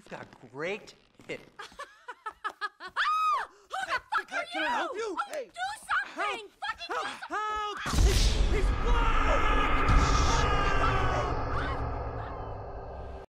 You've got great hip. Who the fuck are you? Can I help you? Oh, hey. Do something! Help. Fucking help. do something!